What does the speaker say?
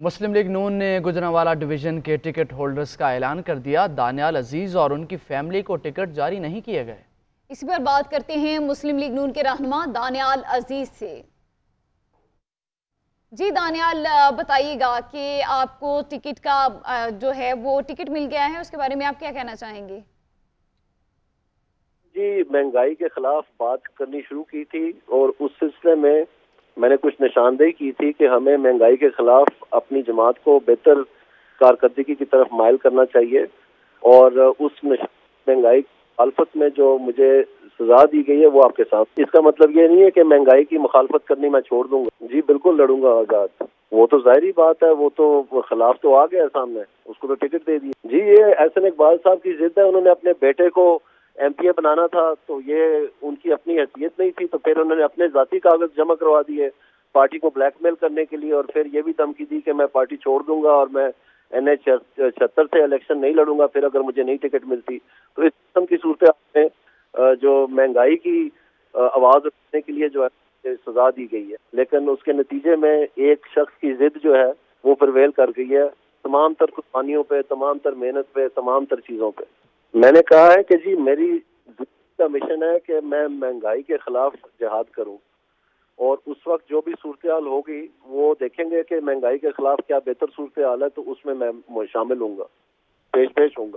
मुस्लिम league नून ने Gujranwala division के ticket holders का ऐलान कर दिया। दानियाल अज़ीज़ और उनकी फैमिली को टिकट जारी नहीं किए गए। इस पर बात करते हैं मुस्लिम लीग नून के रहनुमा दानियाल अज़ीज़ से। जी दानियाल बताइएगा कि आपको टिकट का जो है वो टिकट मिल गया है उसके बारे में आप क्या कहना चाहेंगे? जी महँगाई के खिलाफ बात करनी शुरू की थी और उस सिलसिले में मैंने कुछ निशानदेही की थी कि हमें महँगाई के खिलाफ अपनी जमात को बेहतर कारकर्दगी की तरफ़ मायल करना चाहिए। और उस महँगाई मुखालफत में जो मुझे सजा दी गई है वो आपके साथ। इसका मतलब ये नहीं है कि महँगाई की मुखालफत करनी मैं छोड़ दूँगा। जी, बिल्कुल लड़ूँगा आज़ाद। वो तो जाहरी बात है, वो तो खिलाफ तो आ गया सामने। उसको तो टिकट दे दी। जी, ये एहसन इकबाल साहब की जिद है। उन्होंने अपने बेटे को एम पी ए बनाना था तो ये उनकी अपनी हैसियत नहीं थी तो फिर उन्होंने अपने जाती कागज़ जमा करवा दिए पार्टी को ब्लैकमेल करने के लिए, और फिर ये भी धमकी दी कि मैं पार्टी छोड़ दूँगा और मैं एन एच छहत्तर से इलेक्शन नहीं लड़ूँगा, फिर अगर मुझे नई टिकट मिलती। तो इस किस्म की सूरत में जो महँगाई की आवाज़ उठाने के लिए जो है सजा दी गई है। लेकिन उसके नतीजे में एक शख्स की जिद जो है, वो प्रवेल कर गई है। तमाम तर कुर्बानियों पे तमाम तर मेहनत पे तमाम तर चीज़ों पे। मैंने कहा है कि जी, मेरी का मिशन है कि मैं महँगाई के खिलाफ जिहाद करूँ। और उस वक्त जो भी सूरत हाल होगी, वो देखेंगे कि महँगाई के खिलाफ क्या बेहतर सूरत हाल है तो उसमें मैं शामिल हूँ पेश पेश हूँ